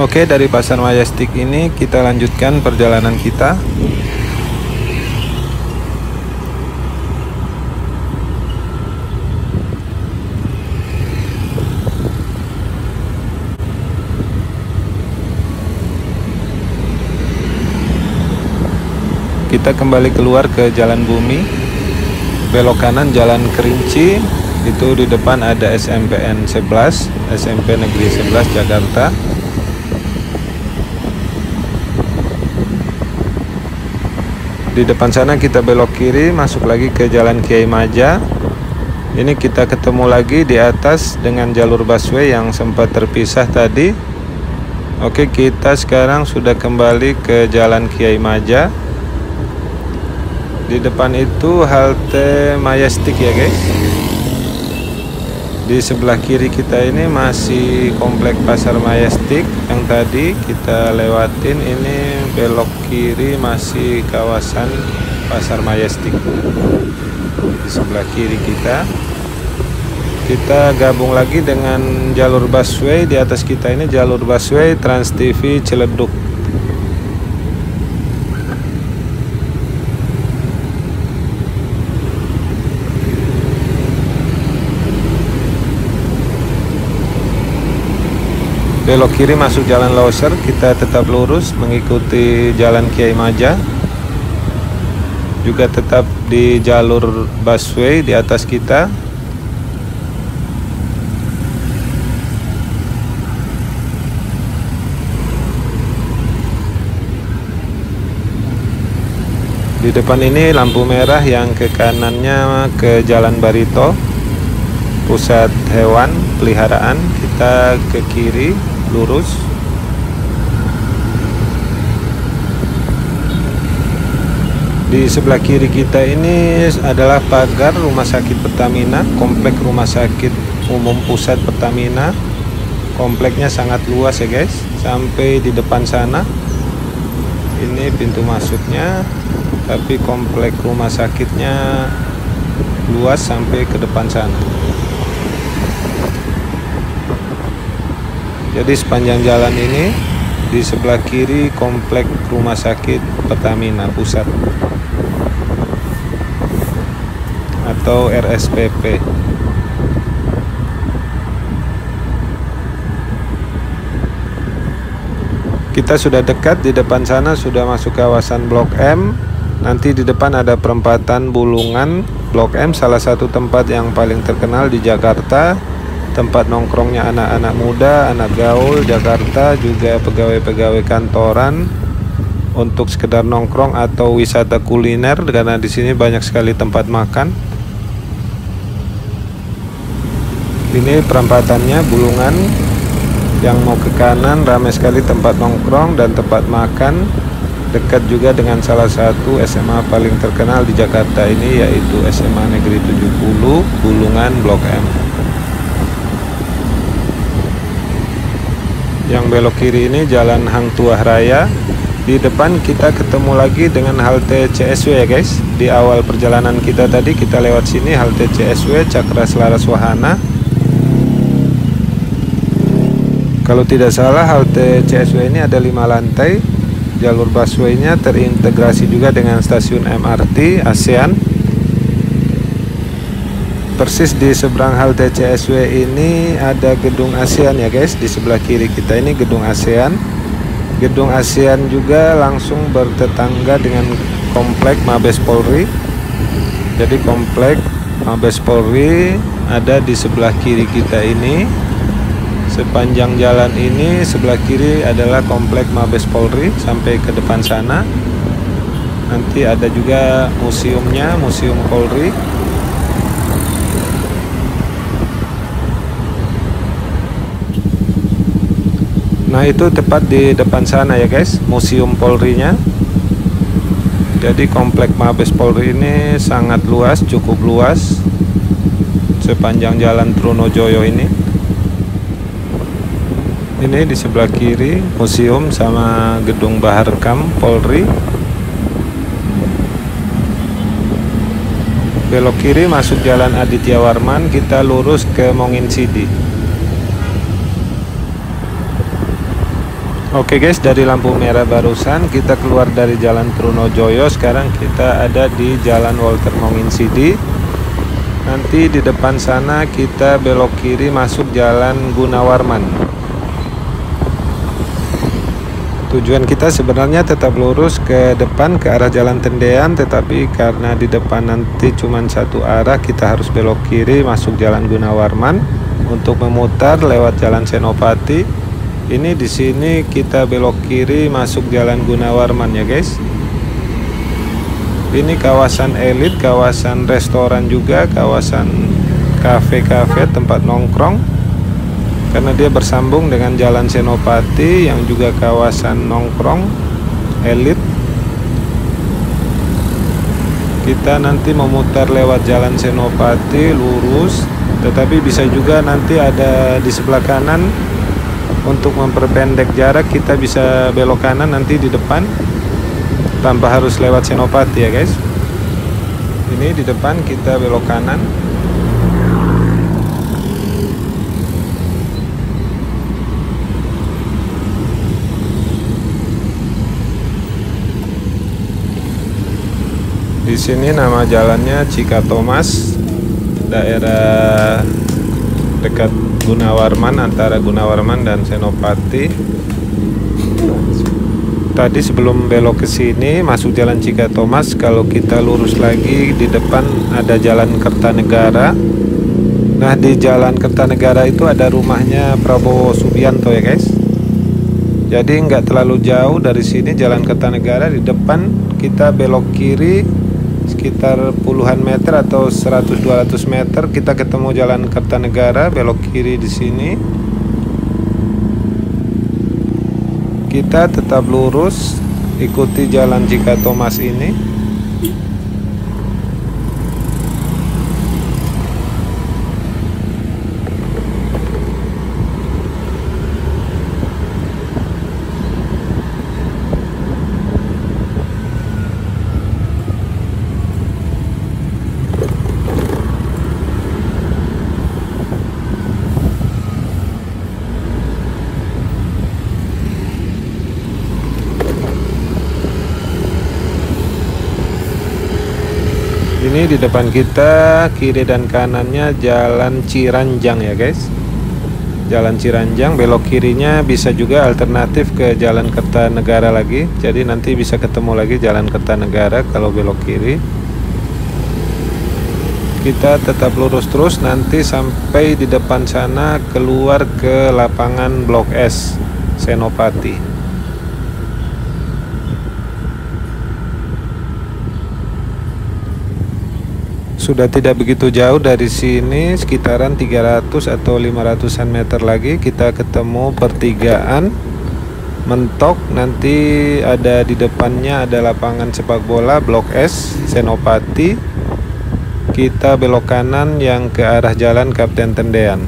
Oke, dari Pasar Majestic ini kita lanjutkan perjalanan kita. Kita kembali keluar ke Jalan Bumi. Belok kanan Jalan Kerinci. Itu di depan ada SMPN 11, SMP Negeri 11 Jakarta. Di depan sana kita belok kiri masuk lagi ke jalan Kiai Maja. Ini kita ketemu lagi di atas dengan jalur busway yang sempat terpisah tadi. Oke kita sekarang sudah kembali ke jalan Kiai Maja. Di depan itu halte Majestic ya guys di sebelah kiri kita ini masih komplek pasar Majestic yang tadi kita lewatin ini belok kiri masih kawasan pasar Majestic di sebelah kiri kita. Kita gabung lagi dengan jalur busway. Di atas kita ini jalur busway Trans TV Ciledug belok kiri masuk jalan Loser kita tetap lurus mengikuti jalan Kiai Maja. Juga tetap di jalur busway di atas kita. Di depan ini lampu merah yang ke kanannya ke jalan Barito. Pusat hewan peliharaan kita ke kiri lurus. Di sebelah kiri kita ini adalah pagar rumah sakit Pertamina komplek rumah sakit umum pusat Pertamina. Kompleknya sangat luas ya guys. Sampai di depan sana. Ini pintu masuknya tapi komplek rumah sakitnya luas sampai ke depan sana Jadi sepanjang jalan ini di sebelah kiri komplek rumah sakit Pertamina Pusat atau RSPP. Kita sudah dekat di depan sana sudah masuk kawasan Blok M. Nanti di depan ada perempatan Bulungan Blok M salah satu tempat yang paling terkenal di Jakarta tempat nongkrongnya anak-anak muda, anak gaul Jakarta, juga pegawai-pegawai kantoran untuk sekedar nongkrong atau wisata kuliner karena di sini banyak sekali tempat makan. Ini perampatannya Bulungan yang mau ke kanan ramai sekali tempat nongkrong dan tempat makan dekat juga dengan salah satu SMA paling terkenal di Jakarta ini yaitu SMA Negeri 70 Bulungan Blok M. yang belok kiri ini jalan Hang Tuah Raya. Di depan kita ketemu lagi dengan halte CSW ya guys. Di awal perjalanan kita tadi kita lewat sini halte CSW Cakra Selaras Wahana kalau tidak salah halte CSW ini ada lima lantai. Jalur busway-nya terintegrasi juga dengan stasiun MRT ASEAN persis di seberang halte CSW ini ada gedung ASEAN ya guys di sebelah kiri kita. Ini gedung ASEAN. Gedung ASEAN juga langsung bertetangga dengan komplek Mabes Polri. Jadi komplek Mabes Polri ada di sebelah kiri kita ini. Sepanjang jalan ini sebelah kiri adalah komplek Mabes Polri sampai ke depan sana. Nanti ada juga museumnya museum Polri Nah itu tepat di depan sana ya guys. Museum Polri-nya. Jadi komplek Mabes Polri ini sangat luas Cukup luas Sepanjang jalan Trunojoyo ini. Ini di sebelah kiri Museum sama gedung Bahar Kam Polri. Belok kiri masuk jalan Aditya Warman Kita lurus ke Mongin Sidi Oke guys, dari lampu merah barusan kita keluar dari Jalan Trunojoyo. Sekarang kita ada di Jalan Walter Monginsidi. Nanti di depan sana kita belok kiri masuk Jalan Gunawarman. Tujuan kita sebenarnya tetap lurus ke depan ke arah Jalan Tendean, tetapi karena di depan nanti cuma satu arah, kita harus belok kiri masuk Jalan Gunawarman untuk memutar lewat Jalan Senopati ini di sini kita belok kiri masuk jalan Gunawarman ya guys. Ini kawasan elit kawasan restoran juga kawasan kafe-kafe tempat nongkrong. Karena dia bersambung dengan jalan Senopati yang juga kawasan nongkrong elit. Kita nanti memutar lewat jalan Senopati lurus. Tetapi bisa juga nanti ada di sebelah kanan untuk memperpendek jarak kita bisa belok kanan nanti di depan tanpa harus lewat Senopati ya guys. Ini di depan kita belok kanan. Di sini nama jalannya Cika Thomas daerah dekat Gunawarman antara Gunawarman dan Senopati. Tadi sebelum belok ke sini masuk jalan Cika Thomas kalau kita lurus lagi di depan ada jalan Kertanegara. Nah di jalan Kertanegara itu ada rumahnya Prabowo Subianto ya guys. Jadi nggak terlalu jauh dari sini jalan Kertanegara. Di depan kita belok kiri sekitar puluhan meter atau 100-200 meter kita ketemu jalan Kertanegara belok kiri di sini. Kita tetap lurus ikuti jalan Jika Thomas ini ini di depan kita kiri dan kanannya jalan Ciranjang ya guys. Jalan Ciranjang belok kirinya bisa juga alternatif ke jalan Kertanegara lagi. Jadi nanti bisa ketemu lagi jalan Kertanegara kalau belok kiri. Kita tetap lurus terus nanti sampai di depan sana keluar ke lapangan Blok S Senopati sudah tidak begitu jauh dari sini sekitaran 300 atau 500an meter lagi kita ketemu pertigaan mentok. Nanti ada di depannya ada lapangan sepak bola blok S Senopati. Kita belok kanan yang ke arah jalan Kapten Tendean.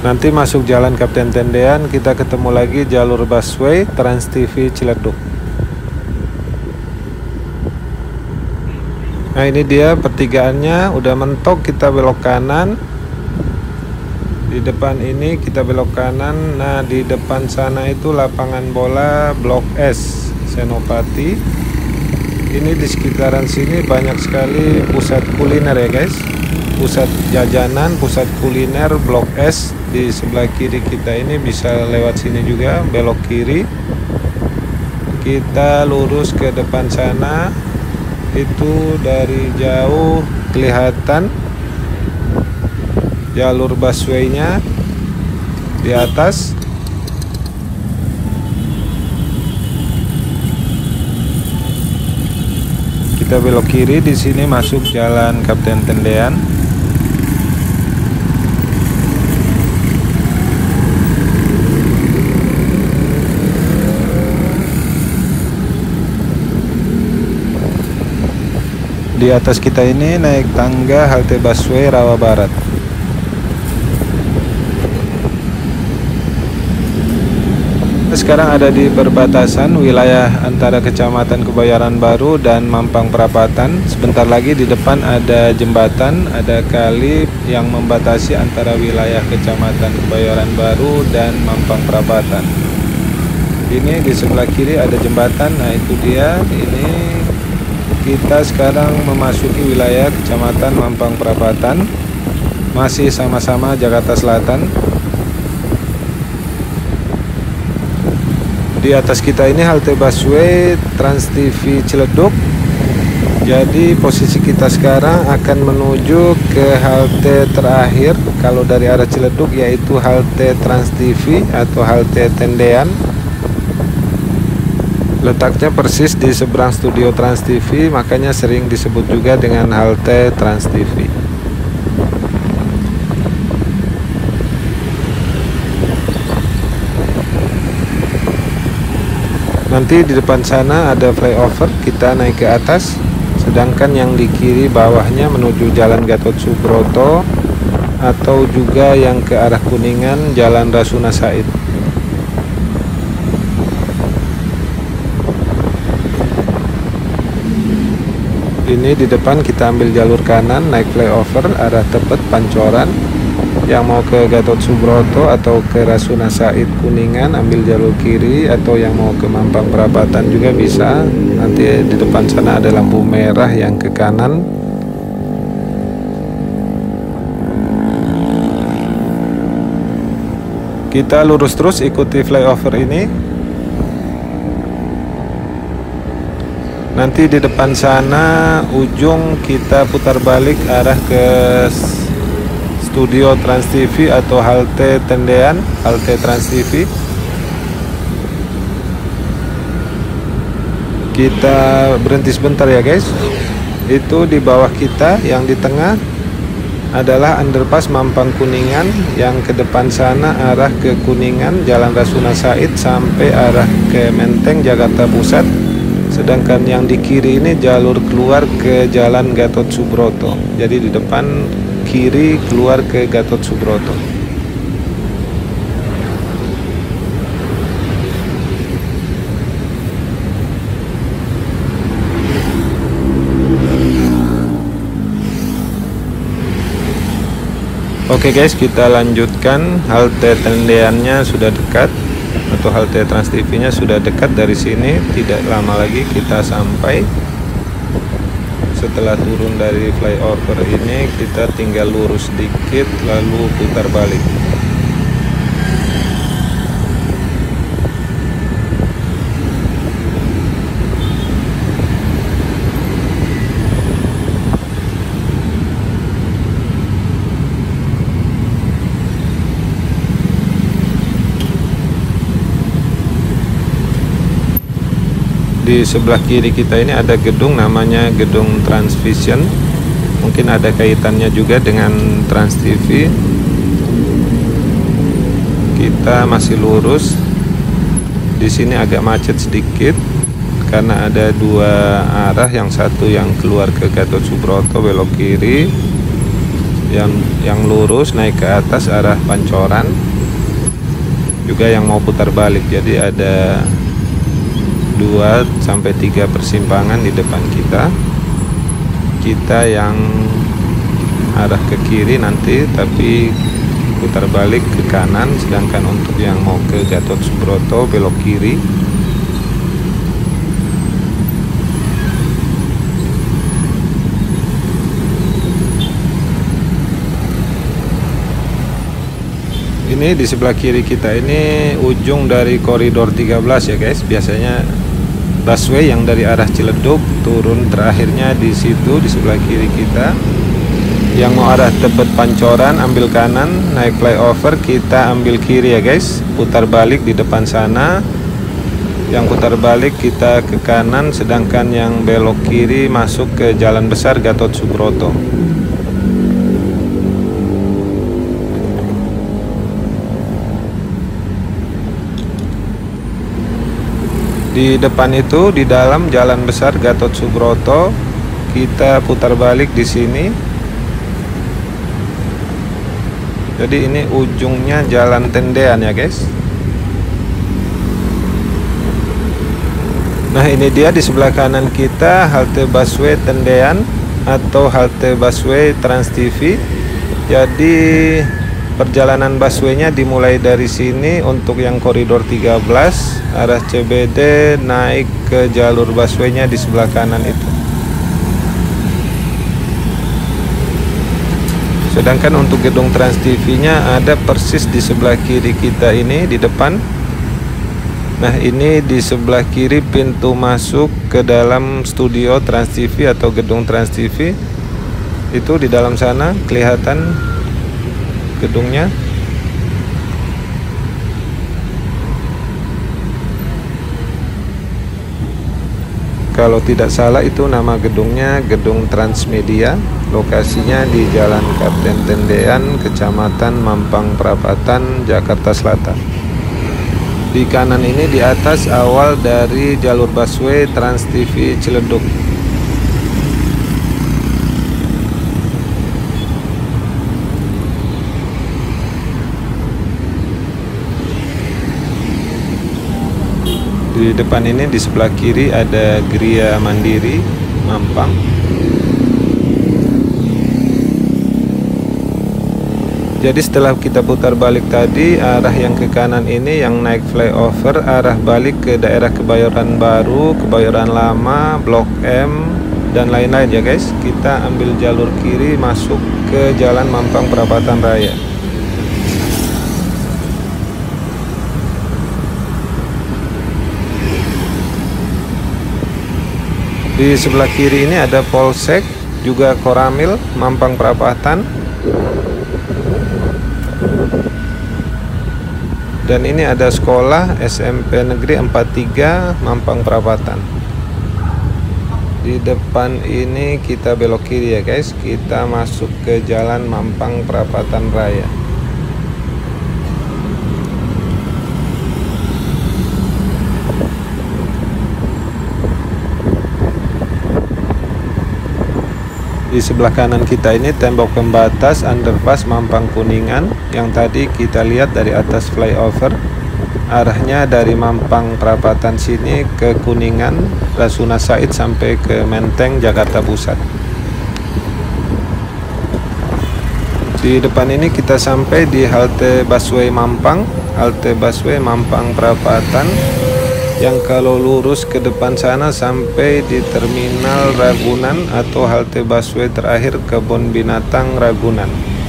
Nanti masuk jalan Kapten Tendean kita ketemu lagi jalur busway Trans TV Ciledug Nah ini dia pertigaannya. Udah mentok kita belok kanan. Di depan ini kita belok kanan. Nah di depan sana itu lapangan bola blok S Senopati. Ini di sekitaran sini banyak sekali pusat kuliner ya guys. Pusat jajanan pusat kuliner blok S. Di sebelah kiri kita ini bisa lewat sini juga belok kiri. Kita lurus ke depan sana itu dari jauh kelihatan jalur busway-nya di atas. Kita belok kiri di sini masuk jalan Kapten Tendean di atas kita ini naik tangga halte busway Rawa Barat sekarang ada di perbatasan wilayah antara Kecamatan Kebayoran Baru dan Mampang Perapatan. Sebentar lagi di depan ada jembatan, ada kali yang membatasi antara wilayah Kecamatan Kebayoran Baru dan Mampang Perapatan. Ini di sebelah kiri ada jembatan. Nah, itu dia. Ini kita sekarang memasuki wilayah Kecamatan Mampang Perapatan. Masih sama-sama Jakarta Selatan. di atas kita ini halte busway Trans TV Ciledug jadi posisi kita sekarang akan menuju ke halte terakhir kalau dari arah Ciledug yaitu halte Trans TV atau halte Tendean letaknya persis di seberang studio Trans TV makanya sering disebut juga dengan halte Trans TV nanti di depan sana ada flyover kita naik ke atas sedangkan yang di kiri bawahnya menuju jalan Gatot Subroto atau juga yang ke arah Kuningan jalan Rasuna Said ini di depan kita ambil jalur kanan naik flyover arah Tepet Pancoran. Yang mau ke Gatot Subroto atau ke Rasuna Said Kuningan ambil jalur kiri. Atau yang mau ke Mampang Perapatan juga bisa. Nanti di depan sana ada lampu merah yang ke kanan. Kita lurus terus ikuti flyover ini nanti di depan sana ujung kita putar balik arah ke studio Trans TV atau halte Tendean, halte Trans TV. Kita berhenti sebentar ya guys. Itu di bawah kita yang di tengah adalah underpass Mampang Kuningan yang ke depan sana arah ke Kuningan Jalan Rasuna Said sampai arah ke Menteng Jakarta Pusat sedangkan yang di kiri ini jalur keluar ke Jalan Gatot Subroto. Jadi di depan kiri keluar ke Gatot Subroto. Oke guys kita lanjutkan. Halte tendeannya sudah dekat atau halte Trans TV nya sudah dekat dari sini tidak lama lagi kita sampai. Setelah turun dari flyover ini kita tinggal lurus sedikit lalu putar balik di sebelah kiri kita ini ada gedung namanya gedung Transvision. Mungkin ada kaitannya juga dengan Trans TV kita masih lurus. Di sini agak macet sedikit karena ada dua arah yang satu yang keluar ke Gatot Subroto belok kiri. Yang yang lurus naik ke atas arah Pancoran. Juga yang mau putar balik jadi ada 2 sampai 3 persimpangan di depan kita. Kita yang arah ke kiri nanti tapi putar balik ke kanan sedangkan untuk yang mau ke Gatot Subroto belok kiri. Ini di sebelah kiri kita ini ujung dari koridor 13 ya guys. Biasanya busway yang dari arah Ciledug turun terakhirnya di situ di sebelah kiri kita. Yang mau arah Tebet Pancoran ambil kanan naik flyover kita ambil kiri ya guys. Putar balik di depan sana. Yang putar balik kita ke kanan sedangkan yang belok kiri masuk ke jalan besar Gatot Subroto di depan itu di dalam jalan besar Gatot Subroto kita putar balik di sini jadi ini ujungnya jalan tendean ya guys Nah ini dia di sebelah kanan kita halte busway Tendean atau halte busway Trans TV. Jadi perjalanan busway-nya dimulai dari sini untuk yang koridor 13 arah CBD naik ke jalur busway-nya di sebelah kanan itu. Sedangkan untuk gedung Trans TV-nya ada persis di sebelah kiri kita ini di depan Nah ini di sebelah kiri pintu masuk ke dalam studio Trans TV atau gedung Trans TV Itu di dalam sana kelihatan gedungnya. Kalau tidak salah itu nama gedungnya Gedung Transmedia. Lokasinya di Jalan Kapten Tendean, Kecamatan Mampang Perapatan, Jakarta Selatan. Di kanan ini di atas awal dari jalur busway Trans TV Ciledug di depan ini di sebelah kiri ada Gria Mandiri Mampang Jadi setelah kita putar balik tadi arah yang ke kanan ini yang naik flyover arah balik ke daerah Kebayoran Baru, Kebayoran Lama, Blok M dan lain-lain ya guys. Kita ambil jalur kiri masuk ke Jalan Mampang Perapatan Raya. Di sebelah kiri ini ada Polsek, juga Koramil, Mampang Perapatan. dan ini ada sekolah SMP Negeri 43 Mampang Perapatan. Di depan ini kita belok kiri ya guys. Kita masuk ke jalan Mampang Perapatan Raya Di sebelah kanan kita ini tembok pembatas underpass Mampang Kuningan yang tadi kita lihat dari atas flyover. Arahnya dari Mampang Perapatan sini ke Kuningan, Rasuna Said sampai ke Menteng, Jakarta Pusat. Di depan ini kita sampai di halte busway Mampang, halte busway Mampang Perapatan yang kalau lurus ke depan sana sampai di terminal Ragunan atau halte busway terakhir kebun binatang Ragunan.